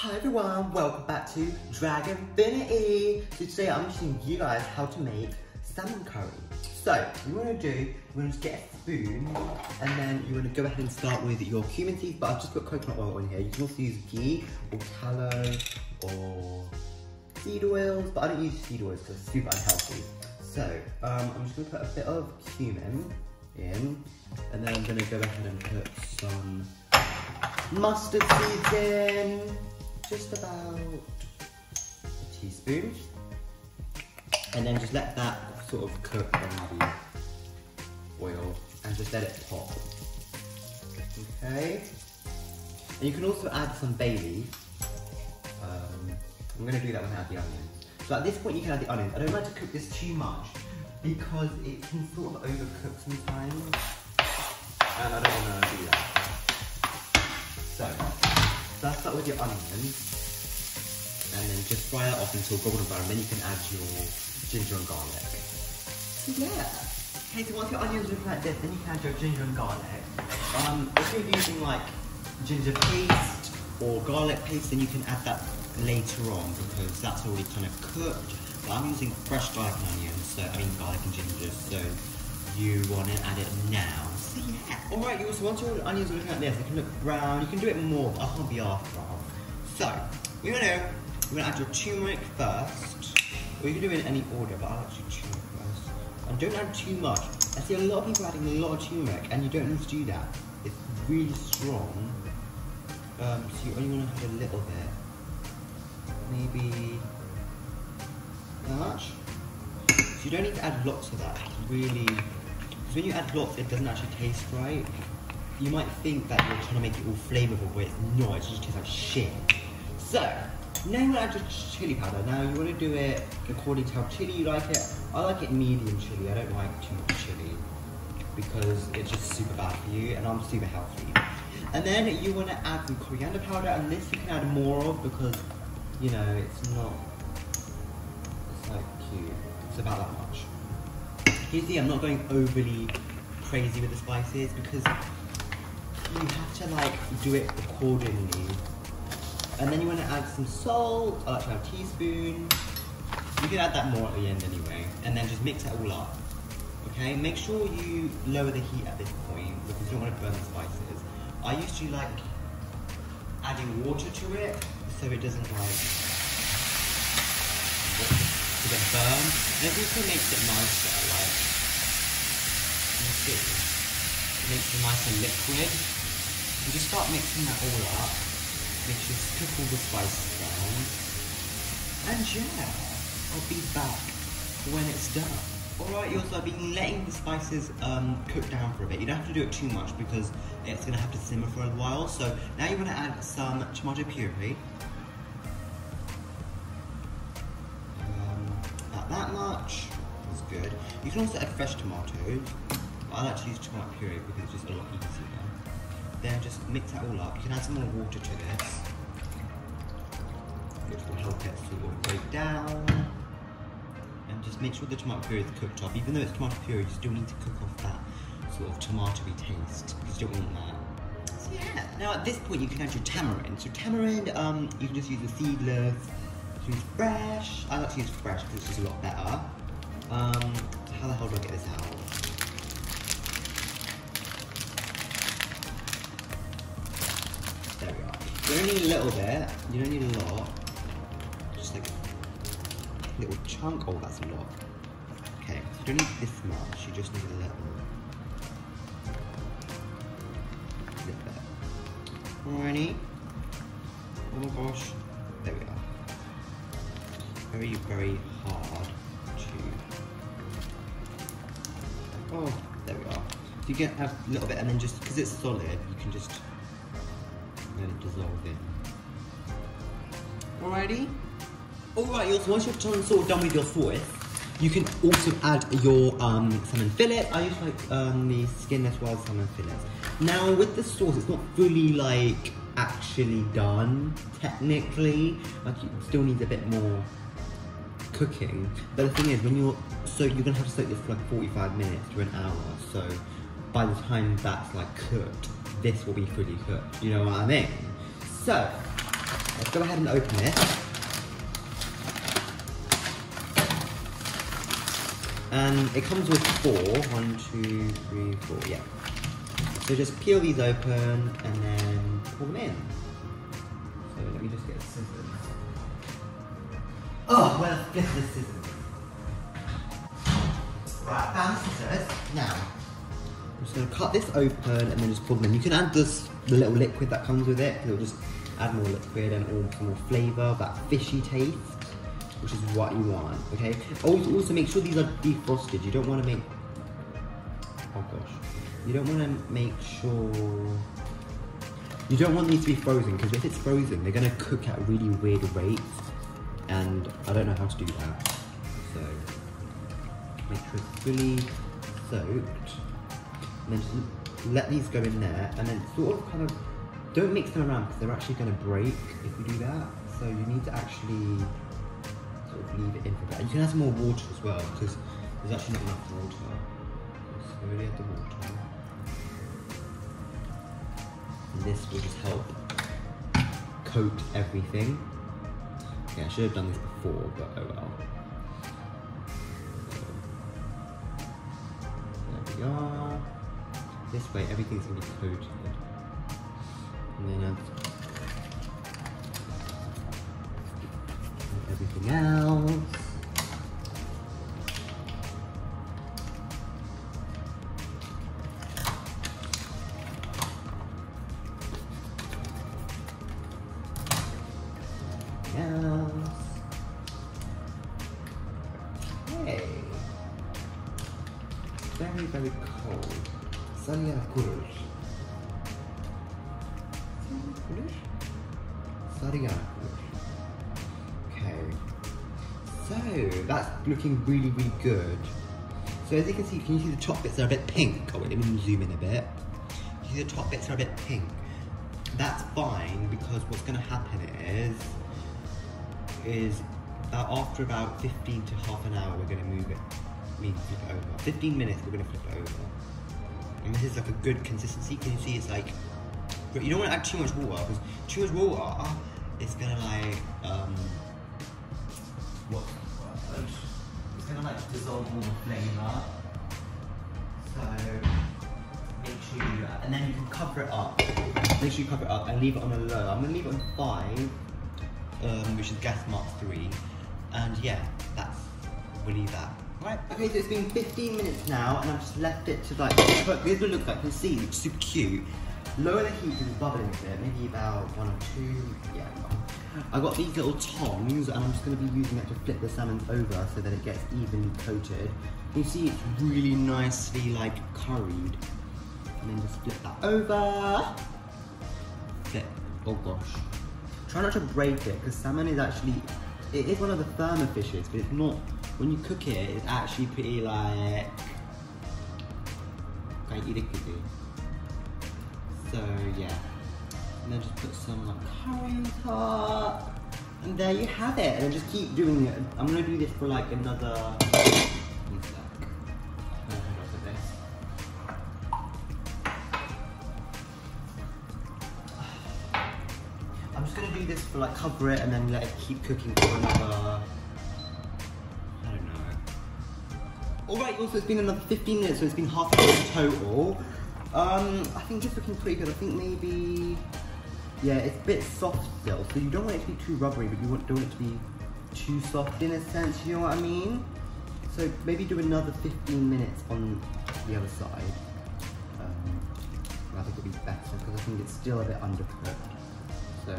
Hi everyone, welcome back to Dragonfinity. So today I'm teaching you guys how to make salmon curry. So, what you want to do, you want to get a spoon, and then you want to go ahead and start with your cumin seeds, but I've just got coconut oil in here. You can also use ghee, or tallow, or seed oils, but I don't use seed oils because it's super unhealthy. So, um, I'm just going to put a bit of cumin in, and then I'm going to go ahead and put some mustard seeds in, just about a teaspoon. And then just let that sort of cook on the oil and just let it pop. Okay. And you can also add some bay leaf. Um, I'm gonna do that when I add the onions. So at this point you can add the onions. I don't like to cook this too much because it can sort of overcook sometimes. And I don't wanna do with your onions. And then just fry it off until golden brown. Then you can add your ginger and garlic. Yeah. Okay, so once your onions look like this, then you can add your ginger and garlic. Um, if you're using like ginger paste or garlic paste, then you can add that later on because that's already kind of cooked. But I'm using fresh garlic and onions, so I mean garlic and ginger, so you want to add it now. Alright, you also once your onions are looking like this, they can look brown, you can do it more, I can't be after. So, we're gonna we're gonna add your turmeric first. Or you can do it in any order, but I'll actually turmeric first. And don't add too much. I see a lot of people adding a lot of turmeric, and you don't need to do that. It's really strong. Um, so you only want to add a little bit. Maybe that much. So you don't need to add lots of that. Really, when you add lots, it doesn't actually taste right. You might think that you're trying to make it all flavorful, but it's not. It just tastes like shit. So, now you want to add your chili powder. Now you want to do it according to how chili you like it. I like it medium chili. I don't like too much chili because it's just super bad for you, and I'm super healthy. And then you want to add some coriander powder, and this you can add more of because you know it's not. It's like cute. It's about that much. I'm not going overly crazy with the spices because you have to like do it accordingly. And then you want to add some salt, I like to have a teaspoon. You can add that more at the end anyway. And then just mix it all up. Okay, make sure you lower the heat at this point because you don't want to burn the spices. I used to like adding water to it so it doesn't like to get burned. And it also makes it nicer, like. It makes it nice and liquid. And just start mixing that all up. Make sure you cook all the spices down. And yeah, I'll be back when it's done. Alright, you also have been letting the spices um, cook down for a bit. You don't have to do it too much because it's going to have to simmer for a while. So now you want to add some tomato puree. Um, not that much. That's good. You can also add fresh tomatoes. I like to use tomato puree because it's just a lot easier. Then just mix that all up. You can add some more water to this, which will help it sort of break down. And just make sure the tomato puree is cooked off. Even though it's tomato puree, you still need to cook off that sort of tomatoey taste because you don't want that. So yeah. Now at this point, you can add your tamarind. So tamarind, um, you can just use the seedless. Use fresh. I like to use fresh because it's just a lot better. Um, how the hell do I get this out? You don't need a little bit. You don't need a lot. Just like a little chunk. Oh, that's a lot. Okay, so you don't need this much. You just need a little. Little bit. Alrighty. Oh my gosh. There we are. Very, very hard to. Oh, there we are. You have a little bit, and then just because it's solid, you can just let it dissolve in. Alrighty. Alright, also once you're done, sort of done with your sauce, you can also add your um, salmon fillet. I use like um, the skinless wild salmon fillets. Now with the sauce, it's not fully like actually done technically. Like it still needs a bit more cooking. But the thing is, when you're so you're gonna have to soak this for like 45 minutes to an hour. So by the time that's like cooked, this will be fully cooked. You know what I mean? So let's go ahead and open it. And it comes with four. One, two, three, four. Yeah. So just peel these open and then pull them in. So let me just get scissors. Oh, well, get the scissors. Right, found the scissors. Now, just going to cut this open and then just pull them in. You can add this the little liquid that comes with it. It'll just add more liquid and all more flavour, that fishy taste, which is what you want. Okay. Also, also make sure these are defrosted. You don't want to make. Oh gosh. You don't want to make sure. You don't want these to be frozen because if it's frozen, they're going to cook at really weird rate, and I don't know how to do that. So make sure it's fully soaked, and then just let these go in there, and then sort of kind of don't mix them around because they're actually going to break if you do that. So you need to actually sort of leave it in for that. You can add some more water as well because there's actually not enough water. So add the water. And this will just help coat everything. Yeah, I should have done this before, but oh well. There we are. This way everything's gonna be coated. And then add everything else. Very, very cold. Salia kuruş. Salia kuruş. Okay. So, that's looking really, really good. So as you can see, can you see the top bits are a bit pink? Oh wait, let me zoom in a bit. You see the top bits are a bit pink. That's fine because what's going to happen is is that after about 15 to half an hour, we're going to move it, mean flip it over. 15 minutes, we're going to flip it over. And this is like a good consistency. Can you see it's like, but you don't want to add too much water because too much water is going to like, um, what? It's to like dissolve all the flavour. So make sure you that. And then you can cover it up. Make sure you cover it up and leave it on a low. I'm to leave it on 5 um, which is gas mark 3. And yeah, that's, we'll leave that. Okay, so it's been 15 minutes now, and I've just left it to like, look, this will look like, you can see, it's super cute. Lower the heat it's bubbling a bit, maybe about one or two, yeah. I got these little tongs, and I'm just going to be using it to flip the salmon over so that it gets evenly coated. You see it's really nicely like curried. And then just flip that over. Flip, oh gosh. Try not to break it, because salmon is actually, it is one of the firmer fishes, but it's not, when you cook it, it's actually pretty like, quite liquidy. So yeah, and then just put some like curry on top, and there you have it. And just keep doing it. I'm gonna do this for like another. I'm just gonna do this for like cover it and then let it keep cooking for another. Alright, also it's been another 15 minutes, so it's been half an hour total. Um, I think it's looking pretty good. I think maybe, yeah, it's a bit soft still, so you don't want it to be too rubbery, but you don't want it to be too soft in a sense, you know what I mean? So maybe do another 15 minutes on the other side. Um, I think it'll be better because I think it's still a bit undercooked. So,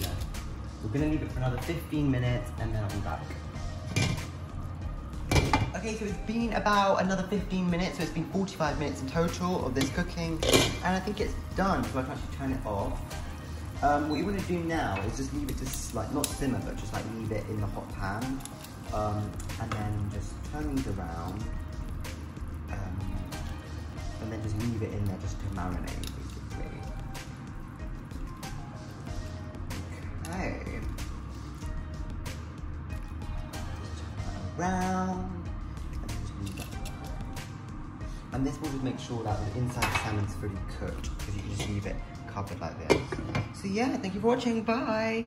yeah. We're gonna leave it for another 15 minutes and then I'll be back. Okay, so it's been about another 15 minutes, so it's been 45 minutes in total of this cooking, and I think it's done, so I can actually turn it off. Um, what you want to do now is just leave it to, like, not simmer, but just like leave it in the hot pan, um, and then just turn these around, um, and then just leave it in there just to marinate, basically. Okay. Just turn around. And this will just make sure that the inside of the salmon's fully cooked because you can just leave it covered like this. So yeah, thank you for watching. Bye.